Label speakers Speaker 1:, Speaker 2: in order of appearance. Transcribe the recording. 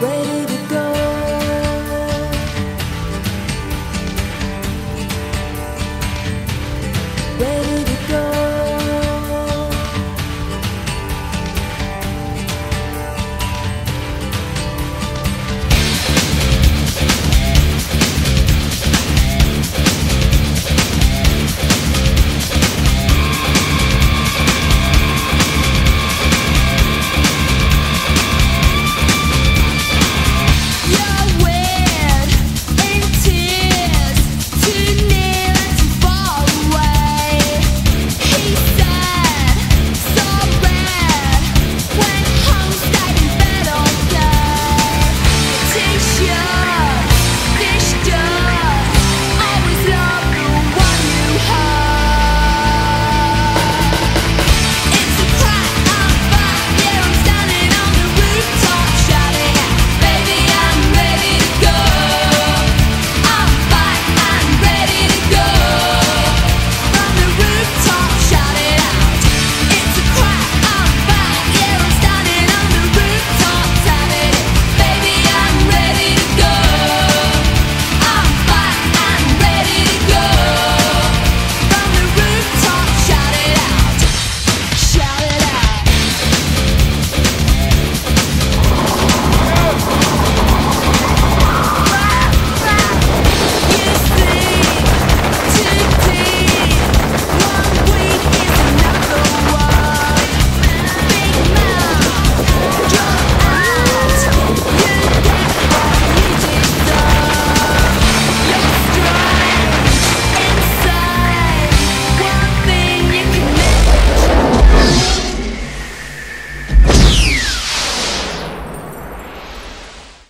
Speaker 1: waiting